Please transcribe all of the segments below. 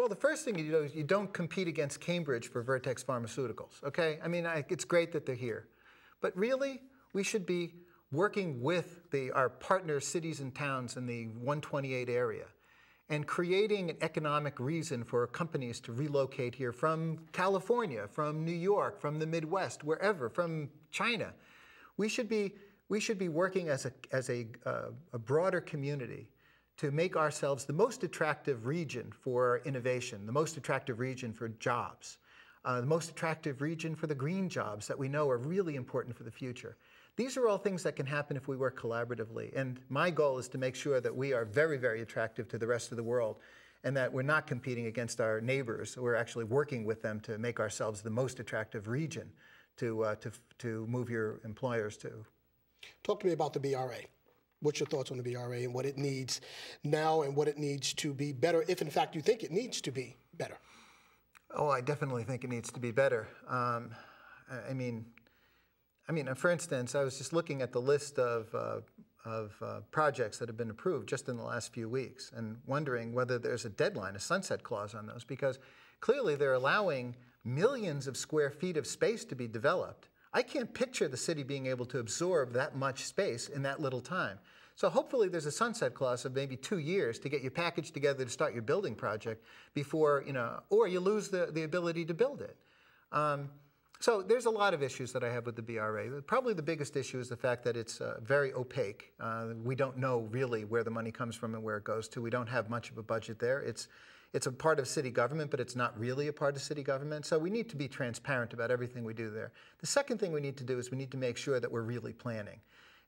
Well, the first thing you do is you don't compete against Cambridge for Vertex Pharmaceuticals, okay? I mean, I, it's great that they're here. But really, we should be working with the, our partner cities and towns in the 128 area and creating an economic reason for companies to relocate here from California, from New York, from the Midwest, wherever, from China. We should be, we should be working as, a, as a, uh, a broader community to make ourselves the most attractive region for innovation, the most attractive region for jobs, uh, the most attractive region for the green jobs that we know are really important for the future. These are all things that can happen if we work collaboratively. And my goal is to make sure that we are very, very attractive to the rest of the world and that we're not competing against our neighbors. We're actually working with them to make ourselves the most attractive region to, uh, to, to move your employers to. Talk to me about the BRA. What's your thoughts on the BRA and what it needs now and what it needs to be better, if in fact you think it needs to be better? Oh, I definitely think it needs to be better. Um, I mean, I mean, for instance, I was just looking at the list of, uh, of uh, projects that have been approved just in the last few weeks and wondering whether there's a deadline, a sunset clause on those, because clearly they're allowing millions of square feet of space to be developed. I can't picture the city being able to absorb that much space in that little time. So hopefully there's a sunset clause of maybe two years to get your package together to start your building project before, you know, or you lose the, the ability to build it. Um, so there's a lot of issues that I have with the BRA. Probably the biggest issue is the fact that it's uh, very opaque. Uh, we don't know really where the money comes from and where it goes to. We don't have much of a budget there. It's it's a part of city government, but it's not really a part of city government. So we need to be transparent about everything we do there. The second thing we need to do is we need to make sure that we're really planning.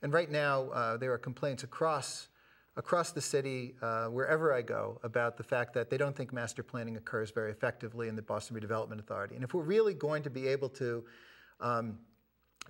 And right now, uh, there are complaints across across the city, uh, wherever I go, about the fact that they don't think master planning occurs very effectively in the Boston Redevelopment Authority. And if we're really going to be able to, um,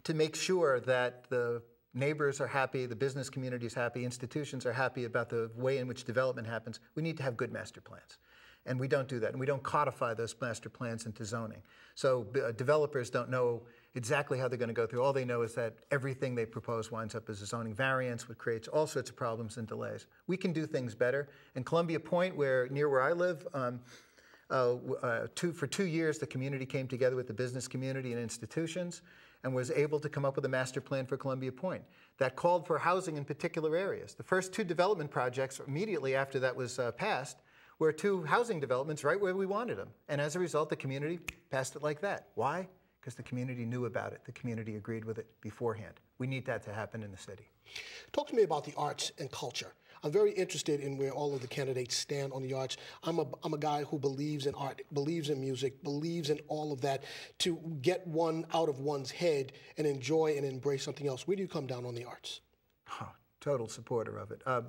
to make sure that the neighbors are happy, the business community is happy, institutions are happy about the way in which development happens, we need to have good master plans. And we don't do that. And we don't codify those master plans into zoning. So uh, developers don't know exactly how they're going to go through. All they know is that everything they propose winds up as a zoning variance, which creates all sorts of problems and delays. We can do things better. In Columbia Point, where near where I live, um, uh, uh, two, for two years, the community came together with the business community and institutions and was able to come up with a master plan for Columbia Point that called for housing in particular areas. The first two development projects immediately after that was uh, passed were two housing developments right where we wanted them. And as a result, the community passed it like that. Why? because the community knew about it. The community agreed with it beforehand. We need that to happen in the city. Talk to me about the arts and culture. I'm very interested in where all of the candidates stand on the arts. I'm a, I'm a guy who believes in art, believes in music, believes in all of that to get one out of one's head and enjoy and embrace something else. Where do you come down on the arts? Oh, total supporter of it. Uh,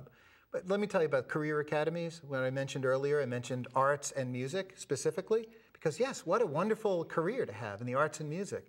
but let me tell you about career academies. When I mentioned earlier, I mentioned arts and music specifically. Because yes, what a wonderful career to have in the arts and music.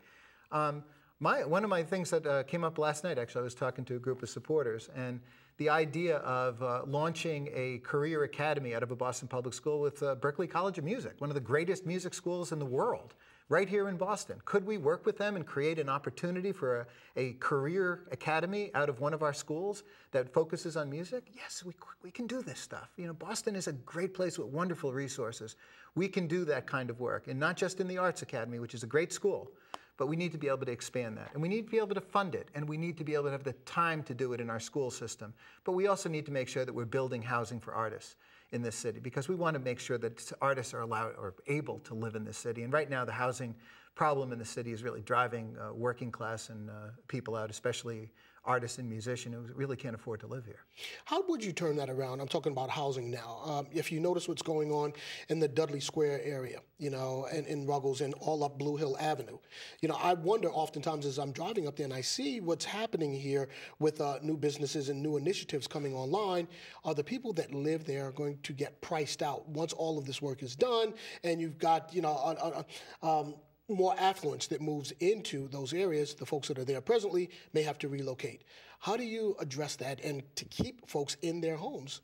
Um, my, one of my things that uh, came up last night, actually, I was talking to a group of supporters, and the idea of uh, launching a career academy out of a Boston public school with uh, Berklee College of Music, one of the greatest music schools in the world, right here in Boston. Could we work with them and create an opportunity for a, a career academy out of one of our schools that focuses on music? Yes, we, we can do this stuff. You know, Boston is a great place with wonderful resources. We can do that kind of work, and not just in the Arts Academy, which is a great school, but we need to be able to expand that. And we need to be able to fund it, and we need to be able to have the time to do it in our school system. But we also need to make sure that we're building housing for artists in this city because we want to make sure that artists are allowed or able to live in this city. And right now, the housing problem in the city is really driving uh, working class and uh, people out, especially artists and musicians who really can't afford to live here. How would you turn that around? I'm talking about housing now. Um, if you notice what's going on in the Dudley Square area, you know, and in Ruggles and all up Blue Hill Avenue, you know, I wonder oftentimes as I'm driving up there and I see what's happening here with uh, new businesses and new initiatives coming online, are the people that live there going to get priced out once all of this work is done and you've got, you know, a, a, um, more affluence that moves into those areas, the folks that are there presently may have to relocate. How do you address that and to keep folks in their homes?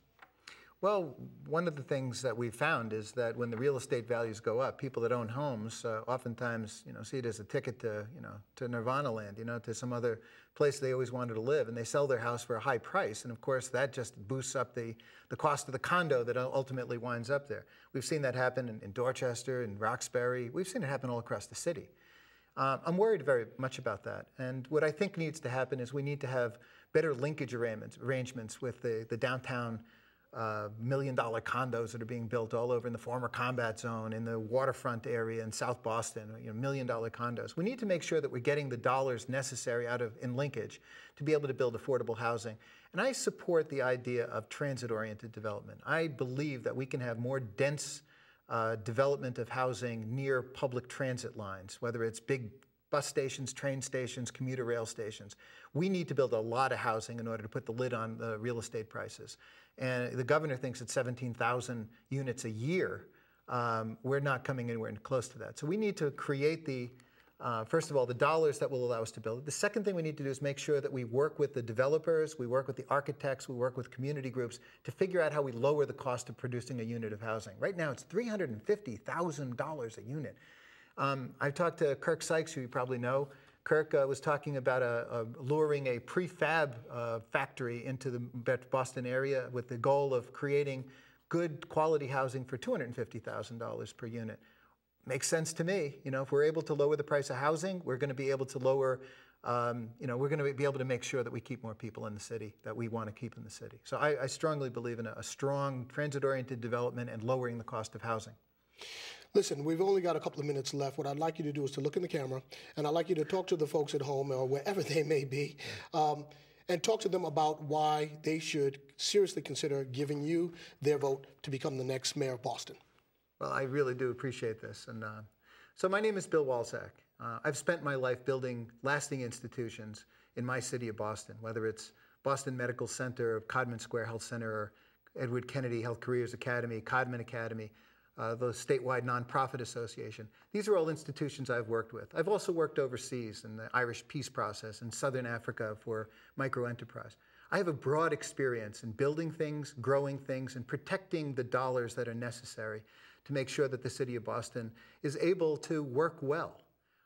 Well, one of the things that we've found is that when the real estate values go up, people that own homes uh, oftentimes, you know, see it as a ticket to, you know, to Nirvana land, you know, to some other place they always wanted to live, and they sell their house for a high price, and of course that just boosts up the, the cost of the condo that ultimately winds up there. We've seen that happen in, in Dorchester, in Roxbury. We've seen it happen all across the city. Uh, I'm worried very much about that, and what I think needs to happen is we need to have better linkage arrangements, arrangements with the, the downtown uh, million dollar condos that are being built all over in the former combat zone, in the waterfront area in South Boston, you know, million dollar condos. We need to make sure that we're getting the dollars necessary out of in linkage to be able to build affordable housing. And I support the idea of transit oriented development. I believe that we can have more dense uh, development of housing near public transit lines, whether it's big bus stations, train stations, commuter rail stations. We need to build a lot of housing in order to put the lid on the real estate prices. And the governor thinks it's 17,000 units a year. Um, we're not coming anywhere close to that. So we need to create the, uh, first of all, the dollars that will allow us to build it. The second thing we need to do is make sure that we work with the developers, we work with the architects, we work with community groups to figure out how we lower the cost of producing a unit of housing. Right now, it's $350,000 a unit. Um, I've talked to Kirk Sykes, who you probably know. Kirk uh, was talking about a, a luring a prefab uh, factory into the Boston area with the goal of creating good quality housing for $250,000 per unit. Makes sense to me. You know, if we're able to lower the price of housing, we're going to be able to lower, um, you know, we're going to be able to make sure that we keep more people in the city that we want to keep in the city. So I, I strongly believe in a, a strong transit-oriented development and lowering the cost of housing. Listen, we've only got a couple of minutes left. What I'd like you to do is to look in the camera, and I'd like you to talk to the folks at home or wherever they may be, um, and talk to them about why they should seriously consider giving you their vote to become the next mayor of Boston. Well, I really do appreciate this. And uh, so my name is Bill Walczak. Uh, I've spent my life building lasting institutions in my city of Boston, whether it's Boston Medical Center, Codman Square Health Center, or Edward Kennedy Health Careers Academy, Codman Academy uh, the statewide nonprofit association. These are all institutions I've worked with. I've also worked overseas in the Irish peace process in Southern Africa for microenterprise. I have a broad experience in building things, growing things, and protecting the dollars that are necessary to make sure that the city of Boston is able to work well.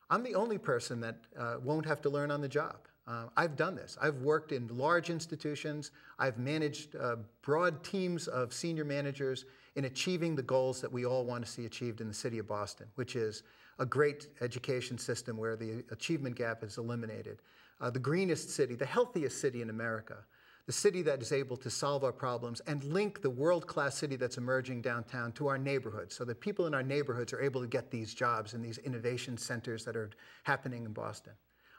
I'm the only person that uh, won't have to learn on the job. Uh, I've done this. I've worked in large institutions. I've managed uh, broad teams of senior managers in achieving the goals that we all want to see achieved in the city of Boston, which is a great education system where the achievement gap is eliminated, uh, the greenest city, the healthiest city in America, the city that is able to solve our problems and link the world-class city that's emerging downtown to our neighborhoods so that people in our neighborhoods are able to get these jobs in these innovation centers that are happening in Boston.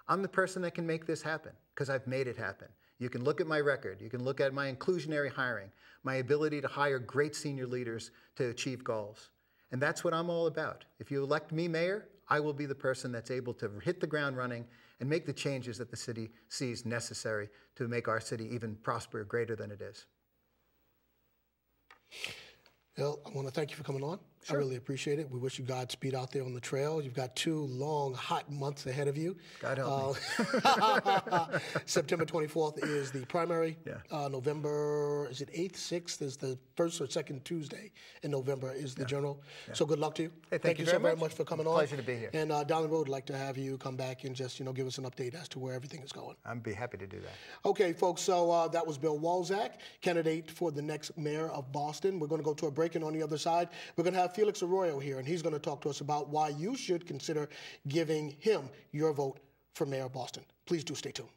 I'm the person that can make this happen because I've made it happen. You can look at my record. You can look at my inclusionary hiring, my ability to hire great senior leaders to achieve goals. And that's what I'm all about. If you elect me mayor, I will be the person that's able to hit the ground running and make the changes that the city sees necessary to make our city even prosper greater than it is. Bill, I want to thank you for coming on. Sure. I really appreciate it. We wish you Godspeed out there on the trail. You've got two long, hot months ahead of you. God help uh, me. September 24th is the primary. Yeah. Uh, November, is it 8th, 6th is the first or second Tuesday in November is the yeah. general. Yeah. So good luck to you. Hey, thank, thank you, you so very much. much for coming on. Pleasure to be here. And uh, down the road, I'd like to have you come back and just, you know, give us an update as to where everything is going. I'd be happy to do that. Okay, folks, so uh, that was Bill Walczak, candidate for the next mayor of Boston. We're going to go to a break, and on the other side, we're going to have Felix Arroyo here and he's going to talk to us about why you should consider giving him your vote for mayor of Boston. Please do stay tuned.